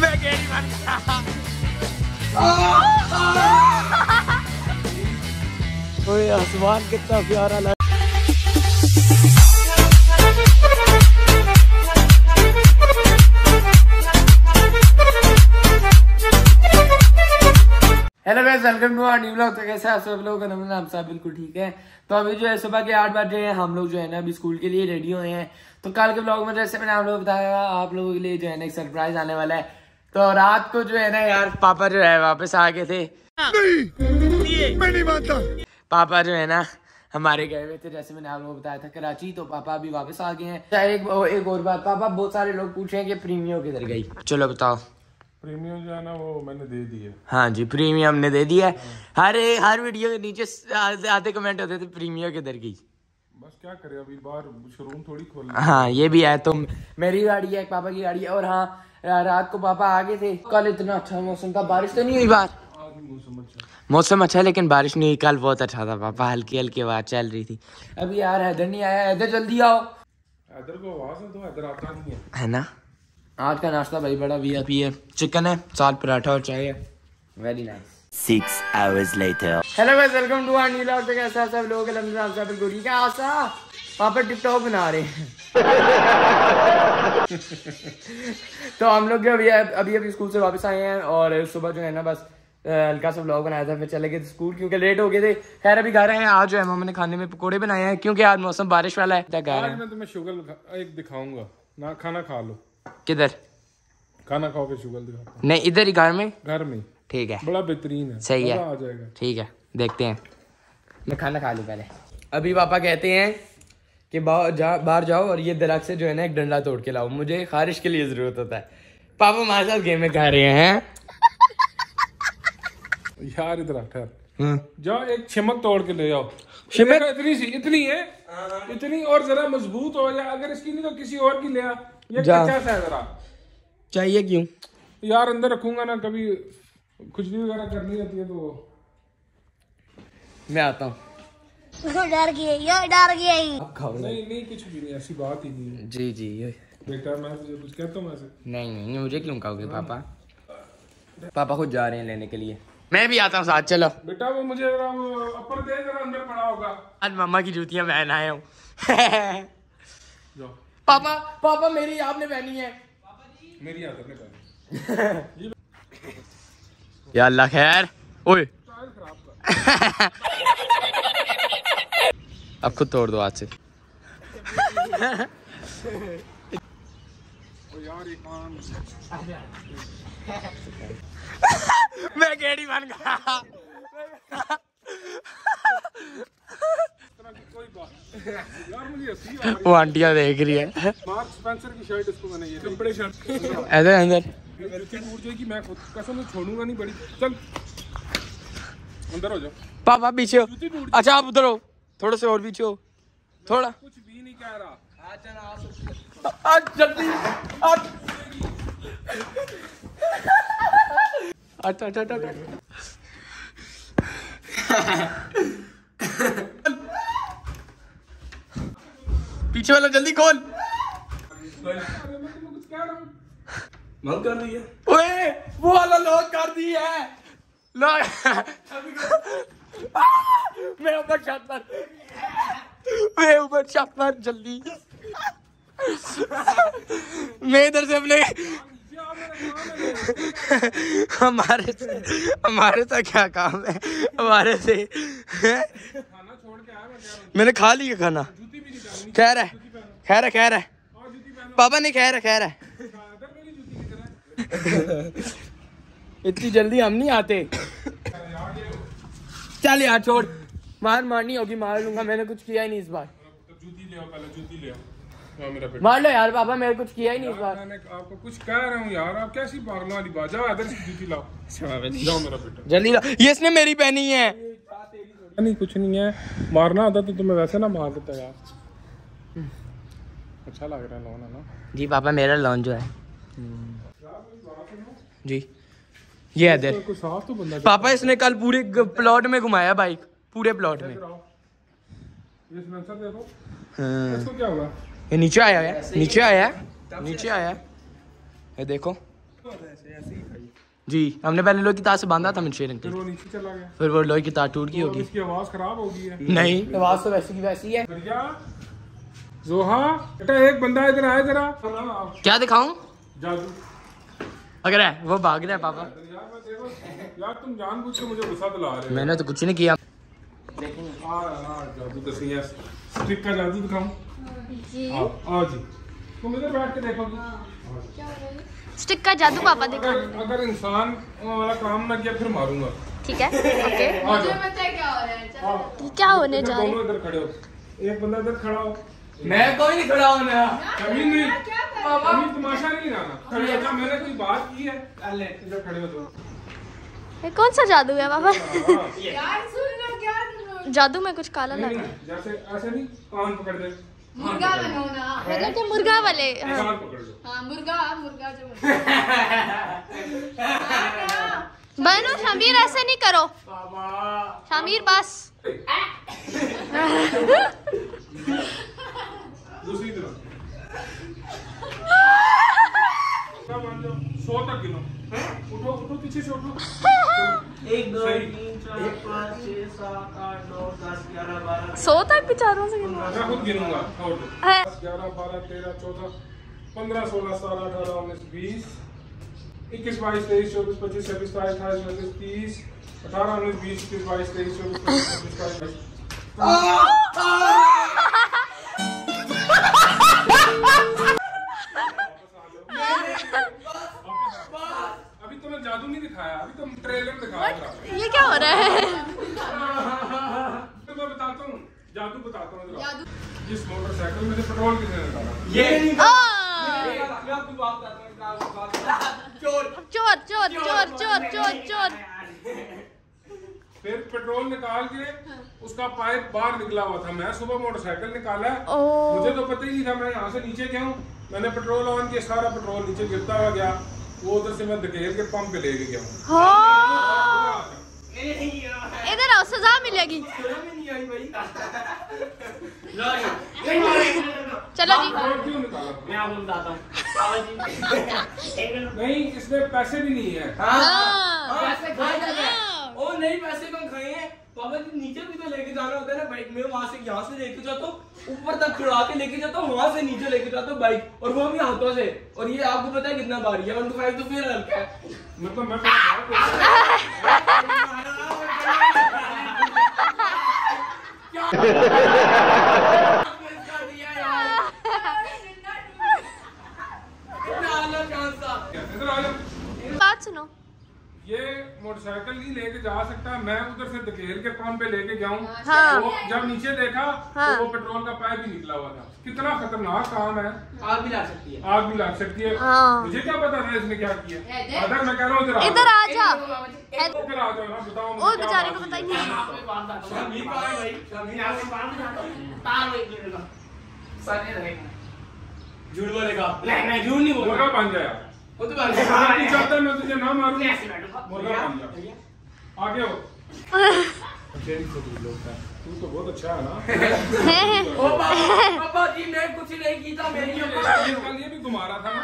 मैं गेड़ी बन गया आसमान कितना प्यारा लग hello guys welcome to our new vlog तो कैसे आप सब लोग? नमस्कार हम सब बिल्कुल ठीक है। तो अभी जो है सुबह के आठ बजे हम लोग जो है ना अभी स्कूल के लिए रेडी हुए हैं। तो कल के ब्लॉग में जैसे मैंने आप लोगों को बताया आप लोगों के लिए जो है ना एक सरप्राइज़ आने वाला है। तो रात को जो है ना यार पापा जो है वापस आ गए थे। नहीं मैं नहीं मानता। पापा जो है ना हमारे गए हुए थे। जैसे मैंने आप लोगों को बताया था कराची तो पापा अभी वापस आ गए हैं। एक एक और बात पापा बहुत सारे लोग पूछे हैं कि प्रीमियो किधर गई? चलो बताओ। प्रीमियम जो है ना वो मैंने दे दी है। जी प्रीमियम ने दे दिया हर हर वीडियो के नीचे आधे कमेंट होते थे प्रीमियम किधर गई बस क्या करे अभी बाहर शोरूम थोड़ी खोल हाँ ये भी है तो मेरी गाड़ी है पापा की गाड़ी है और हाँ रात को पापा आ गए थे। कल इतना अच्छा मौसम था बारिश तो नहीं हुई बाहर मौसम अच्छा अच्छा है लेकिन बारिश नहीं हुई कल बहुत अच्छा था पापा हल्की हल्की आवाज़ चल रही थी। अभी यार हैदर नहीं आया हैदर जल्दी आओ। इधर को आवाज़ है तो इधर आता नहीं है। है ना? आज का नाश्ता भाई बड़ा वी है। चिकन है साथ पराठा और चाय है। Very nice Six hours later. Hello guys welcome to our new vlog तो कैसा है सब लोग? अल्हम्दुलिल्लाह सब बिल्कुल ठीक है? आशा पापा टिकटॉक बना रहे हैं। तो हम लोग जो अभी अभी अभी स्कूल से वापस आए हैं और सुबह जो है ना बस हल्का सा व्लॉग बनाया था फिर चले गए स्कूल क्योंकि लेट हो गए थे। खैर अभी घर आए हैं। आज जो है मम्मी ने खाने में पकोड़े बनाए हैं क्योंकि आज मौसम बारिश वाला है। आज है। मैं तुम्हें शुगर एक दिखाऊँगा। ना खाना खा लो। किधर? खाना खाओ के शुगर दिखाता नहीं इधर ही घर में? घर में। ठीक है। बड़ा बेहतरीन है। सही है। आ जाएगा। ठीक है देखते हैं। मैं खाना खा लूँ पहले। अभी पापा कहते हैं कि जा, बाहर जाओ और ये दरख्त से जो है ना एक डंडा तोड़ के लाओ। मुझे खारिश के लिए ज़रूरत होता है। पापा हमारे साथ गेम में खा रहे हैं। यार इधर ठहर। हम्म। जाओ एक छिमक तोड़ के ले आओ। छिमक? इतनी सी इतनी है। इतनी और जरा मज़बूत हो या अगर इसकी नहीं तो किसी और की ले आ। ये जा। कच्चा सा है जरा। चाहिए क्यों? यार अंदर रखूँगा ना कभी खुजली वगैरह करनी रहती है तो मैं आता हूँ। डर गया ये डर गया ही आप खाओ। नहीं नहीं कुछ भी नहीं ऐसी बात ही नहीं जी जी ये- बेटा मैं तुझे कुछ कहता हूँ ऐसे नहीं नहीं मुझे क्यों कहोगे पापा? पापा खुद जा रहे हैं लेने के लिए। मैं भी आता हूँ साथ चलो। बेटा वो मुझे अपर दे जरा अंदर पड़ा होगा। आज मम्मा की जूतियाँ पहन आया हूँ। पापा पापा मेरी आपने पहनी है। मेरी पहनी या अल्लाह खैर। ओए। अब खुद तोड़ दो आज से। मैं बन गया तरह की कोई बात नहीं। यार मुझे हँसी आ रही वो आंटियाँ देख रही है। है मार्क स्पेंसर की इसको मैंने ये कपड़े शर्ट ऐसे अंदर। जूती टूट जाएगी मैं कसम नहीं बड़ी चल। अंदर हो जाओ। पापा पीछे हो। अच्छा आप उधर हो। थोड़ा से और पीछे हो। थोड़ा। कुछ भी नहीं कह रहा। आज जल्दी। आज अच्छा अच्छा अच्छा अच्छा। पीछे वाला जल्दी खोल। कह रहा हूँ। कर ओए वो वाला लॉक कर दी है। लॉक मैं ऊपर छत पर। मैं ऊपर छत पर जल्दी। मैं इधर से अपने हमारे से हमारे से क्या काम है? हमारे से मैंने खा लिया खाना। खैर है खैर है खैर है। पापा नहीं, खैर है खैर है। इतनी जल्दी हम नहीं आते। चल यार, छोड़। मार मारनी होगी, मार लूँगा। मैंने कुछ किया ही नहीं इस बार। जूती ले आओ पहले जूती ले आओ मेरा मार लो यार पापा मैंने कुछ किया ही नहीं इस बार। मैंने आपको कुछ कह रहा हूँ यार आप कैसी पागलों वाली बात जाओ इधर से जूती लाओ। जाओ मेरा बेटा। जल्दी ला ये इसने मेरी पहनी है। नहीं कुछ नहीं है। मारना होता तो तुम्हें वैसे ना मार देता यार। अच्छा लग रहा है लोना ना? जी पापा मेरा लॉन्च जो है। जी ये है इधर कोई साफ़ तो बंदा पापा इसने कल पूरे प्लॉट में घुमाया बाइक पूरे प्लॉट में। हाँ। इसको क्या होगा ये नीचे आया है नीचे आया है नीचे आया है। ये देखो। ही जी हमने पहले लोहे की तार से बांधा था मिनशेर फिर अंकल वो नीचे चला गया। फिर वो लोहे की तार टूट गई होगी। इसकी आवाज़ खराब हो गई है। नहीं आवाज़ तो वैसी की वैसी है। जोहा बेटा एक बंदा इधर आया जरा। क्या दिखाऊँ? जादू। अगर है वो भाग रहा है पापा। यार मैं देखो यार तुम जानबूझ के मुझे गुस्सा दिला रहे हो। मैंने तो कुछ नहीं किया। जादू दसी है। स्टिक का जादू दिखाऊँ। जी। आओ आओ जी। तुम इधर बैठ के देखोगी स्टिक का जादू पापा दिखा अगर अगर इंसान वाला काम ना किया फिर मारूँगा। ठीक है ओके। जाओ। आओ। ये क्या होने जा रहा है? दोनों इधर खड़े हो। एक बंदा इधर खड़ा हो। मैं कोई नहीं खड़ा होना कभी नहीं। कभी तमाशा नहीं लगाना। खड़े हो मैंने कोई बात की है? इधर खड़े हो जाओ ये कौन सा जादू है पापा? हाँ, जादू में कुछ काला लगा। जैसे ऐसे नहीं कान पकड़ दे। मुर्गा बनो ना। मतलब मुर्गा वाले हाँ। हाँ मुर्गा मुर्गा जो बनो। शमीर ऐसे नहीं करो। शमीर बस दूसरी तरफ़ क्या मान लो सौ तक गिनो उठो उठो पीछे से उठो एक दो सही। तीन चार पाँच छह सात आठ नौ दस ग्यारह बारह तक बेचारों से गिनो। मैं खुद गिनूँगा ग्यारह बारह तेरह चौदह पंद्रह सोलह सत्रह अठारह उन्नीस बीस इक्कीस बाईस तेईस चौबीस पच्चीस छब्बीस सताईस अट्ठाईस उनतीस तीस अठारह उन्नीस बीस इक्कीस बाईस तेईस चौबीस पच्चीस छब्बीस सताईस अभी तो मैं जादू नहीं दिखाया अभी तो ट्रेलर दिखाया ये क्या हो रहा हूँ? जादू बताता हूँ। जिस मोटरसाइकिल में पेट्रोल किसने निकाला ये नहीं मैं आपको बात बताता हूँ बात बताता हूँ। चोर चोर चोर चोर चोर। चोर चोर। फिर पेट्रोल निकाल के उसका पाइप बाहर निकला हुआ था। मैं सुबह मोटरसाइकिल निकाला। मुझे तो पता ही नहीं था मैं यहाँ से नीचे गया हूँ मैंने पेट्रोल ऑन किया सारा पेट्रोल नीचे गिरता हुआ गया। वो उधर से मैं धकेल के पंप पे लेके गया। हूँ हाँ इधर आओ मिलेगी चलो जी? मैं बताता हूँ बाबा जी नहीं इसमें पैसे भी नहीं है। हाँ। पैसे खाए हैं। हाँ। ओ नहीं पैसे कम खाए हैं? पापा जी नीचे भी तो लेके जाना होता है ना बाइक में वहाँ से यहाँ से लेके जाता हूँ ऊपर तक खिड़ा के लेके जाता हूँ वहाँ से नीचे लेके जाता हूँ बाइक और वो भी हाथों से। और ये आपको पता है कितना भारी है? वन टू फाइव तो फिर हल्का है। मतलब मैं बहुत- इधर आ जाओ बात सुनो। ये मोटरसाइकिल नहीं लेके जा सकता मैं उधर से धकेल के पंप पे लेके जाऊँ। हाँ। तो जब नीचे देखा हाँ। तो वो पेट्रोल का पाइप भी निकला हुआ था। कितना खतरनाक काम है। आग भी ला सकती है। आग भी लग सकती है। हाँ। मुझे क्या पता था इसने क्या किया। अगर मैं कह रहा हूँ इधर आ इधर आ जा। जाओ। इधर आ जाओ ना बताओ वो बेचारे को है। पता ही नहीं। झूठ बोलेगा। नहीं मैं झूठ नहीं बोलूँगा बन जाए वो तो अगर तू चाहता मैं तुझे ना मारूं। मुर्गा बन जा। आगे हो। तेरी तो लोग है। तू तो बहुत अच्छा है ना। ओ पापा पापा जी मैं कुछ नहीं कीता मेरी ऊपर कल ये भी घुमा था ना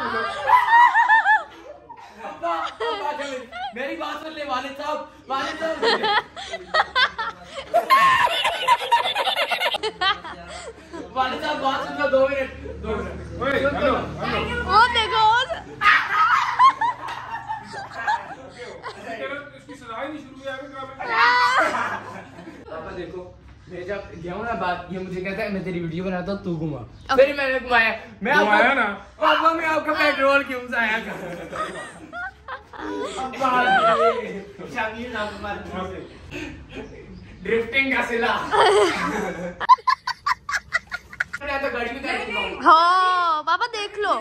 पापा पापा चलो, मेरी बात सुन ले वालिद साहब वालिद साहब। वालिद साहब बात सुन दो मिनट दो मिनट ओए हेलो हेलो वो देखो तेरा इसकी सजा ही नहीं शुरू हुई अभी ड्रामे पापा देखो मैं जब गया हूँ ना बात ये मुझे कहता है मैं तेरी वीडियो बनाता हूँ तू घुमा। Okay. फिर मैंने घुमाया। मैं घुमाया ना? पापा मैं आपका पेट्रोल क्यों नाम पर ड्रिफ्टिंग का सिला। तो गाड़ी में कर चुका हूँ पापा देख लो।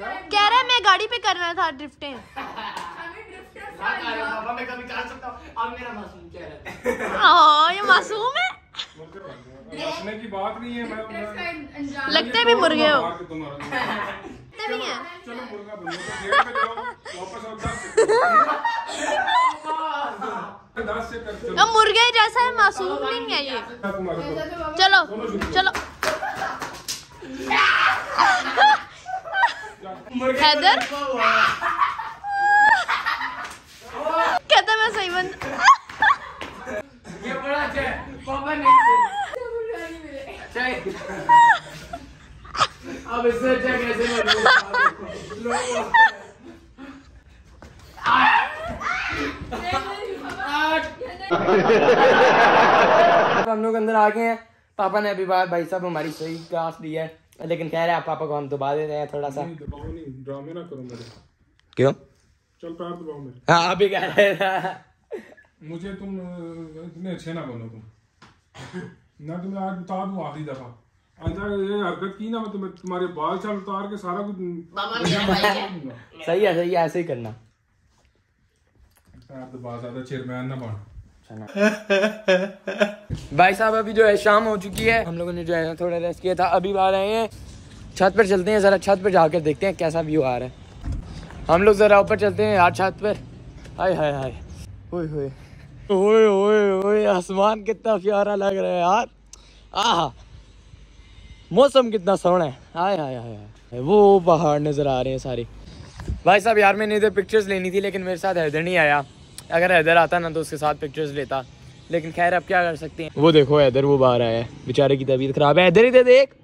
कह रहा है मैं गाड़ी पे करना था ड्रिफ्टिंग कर रहा हूँ, पापा मैं कभी कर सकता हूँ। अब मेरा मासूम चेहरा है। हाँ ये मासूम है। हंसने की बात नहीं है मैं लगते भी मुर्गे हो। लगते हैं। चलो मुर्गा बनो तो वापस चलो। अब मुर्गे जैसा है मासूम नहीं है ये। चलो चलो जा। हैदर कहता मैं सही बंद ये बड़ा अच्छा है पापा नहीं अच्छा है। अब इससे अच्छा कैसे बनूं? तो हम लोग अंदर आ गए हैं। पापा ने अभी बात भाई साहब हमारी सही क्लास दी है। लेकिन कह रहे हैं पापा को हम दबा देते हैं थोड़ा सा। नहीं दबाओ नहीं ड्रामे ना करो मेरे। क्यों? चल पैर दबाओ मेरे। हाँ अभी कह रहे हैं। मुझे तुम इतने अच्छे ना बनो तुम। ना तुम्हें आज बता दूँ आखिरी दफ़ा। आज ये हरकत की ना मैं तुम्हें तुम्हारे बाल चाल उतार के सारा कुछ सही है। सही है ऐसे ही करना। पैर दबा ज़्यादा चेयरमैन ना बन। भाई साहब, अभी जो है शाम हो चुकी है। हम लोगों ने जो है ना थोड़ा रेस्ट किया था, अभी आ रहे हैं। छत पर चलते हैं, जरा छत पर जाकर देखते हैं कैसा व्यू आ रहा है। हम लोग जरा ऊपर चलते हैं यार छत पर। हाय हाय हाय। ओए होए ओए ओए ओए, आसमान कितना प्यारा लग रहा है यार। आहा। मौसम कितना सोहना है। हाय हाय हाय वो पहाड़ नज़र आ रहे हैं सारे। भाई साहब, यार मैंने इधर पिक्चर्स लेनी थी, लेकिन मेरे साथ हैदर नहीं आया। अगर हैदर आता ना तो उसके साथ पिक्चर्स लेता। लेकिन खैर आप क्या कर सकते हैं? वो देखो हैदर वो बाहर आया है। बेचारे की तबीयत खराब है। हैदर इधर देख।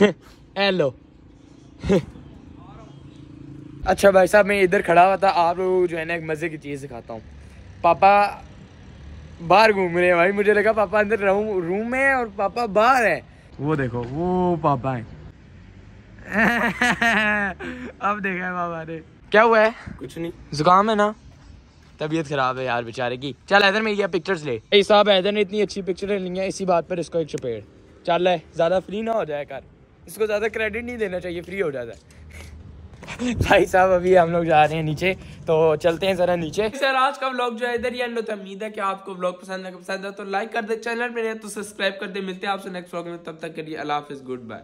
हेलो। अच्छा भाई साहब मैं इधर खड़ा हुआ था। आप लोगों जो है ना एक मज़े की चीज़ दिखाता हूँ। पापा बाहर घूम रहे हैं भाई। मुझे लगा पापा अंदर रूम रूम में है और पापा बाहर है। वो देखो वो पापा है। अब देखा है पापा ने। क्या हुआ है? कुछ नहीं। जुकाम है ना? तबीयत खराब है यार बेचारे की। चल हैदर में पिक्चर्स पिक्चर्स ले। ए साहब हैदर ने इतनी अच्छी पिक्चरें ली हैं इसी बात पर इसको एक चपेड़। चल है ज़्यादा फ्री ना हो जाए कर। इसको ज़्यादा क्रेडिट नहीं देना चाहिए फ्री हो जाता है भाई साहब अभी हम लोग जा रहे हैं नीचे तो चलते हैं जरा नीचे। सर आज का व्लॉग जो है इधर ही एंड होता है। उम्मीद है कि आपको व्लॉग पसंद है। पसंद है तो लाइक कर दे चैनल पे तो सब्सक्राइब कर दे। मिलते हैं आपसे नेक्स्ट व्लॉग में। तब तक के लिए अल्लाह हाफिज गुड बाय